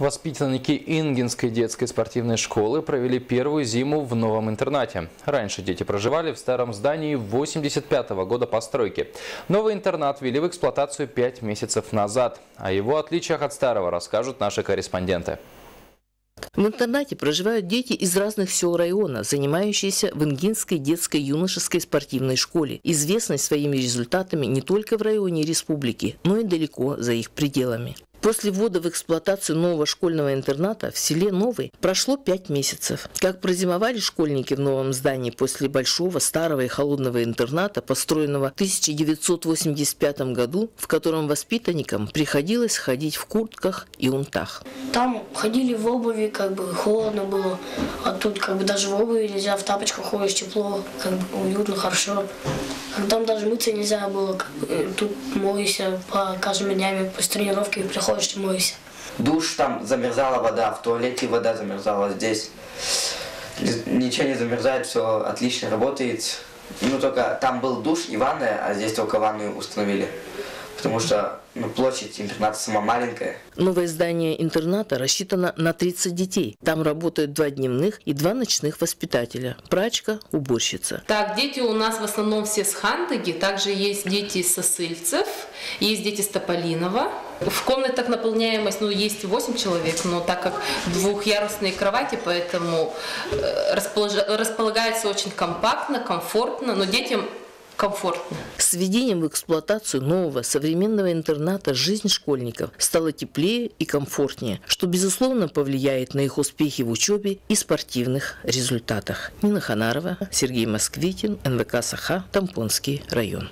Воспитанники Ингинской детской спортивной школы провели первую зиму в новом интернате. Раньше дети проживали в старом здании 85 -го года постройки. Новый интернат ввели в эксплуатацию 5 месяцев назад. О его отличиях от старого расскажут наши корреспонденты. В интернате проживают дети из разных сел района, занимающиеся в Ингинской детской юношеской спортивной школе, известной своими результатами не только в районе республики, но и далеко за их пределами. После ввода в эксплуатацию нового школьного интерната в селе Новый прошло пять месяцев. Как прозимовали школьники в новом здании после большого, старого и холодного интерната, построенного в 1985 году, в котором воспитанникам приходилось ходить в куртках и унтах. Там ходили в обуви, как бы холодно было, а тут как бы даже в обуви нельзя, в тапочках ходишь тепло, как бы уютно, хорошо. Там даже мыться нельзя было, как бы, тут моешься по каждыми днями после тренировки приходишь и моешься. Душ там замерзала вода, в туалете вода замерзала, здесь ничего не замерзает, все отлично работает. Ну только там был душ и ванная, а здесь только ванную установили потому что ну, площадь интерната сама маленькая. Новое здание интерната рассчитано на 30 детей. Там работают два дневных и два ночных воспитателя. Прачка, уборщица. Так, дети у нас в основном все с Хандыги. Также есть дети из Сосыльцев, есть дети с Тополинова. В комнатах наполняемость, ну, есть 8 человек, но так как двухъярусные кровати, поэтому э, располагается очень компактно, комфортно, но детям комфортно. С введением в эксплуатацию нового современного интерната жизнь школьников стала теплее и комфортнее, что, безусловно, повлияет на их успехи в учебе и спортивных результатах. Нина Ханарова, Сергей Москвитин, НВК «Саха», Тампонский район.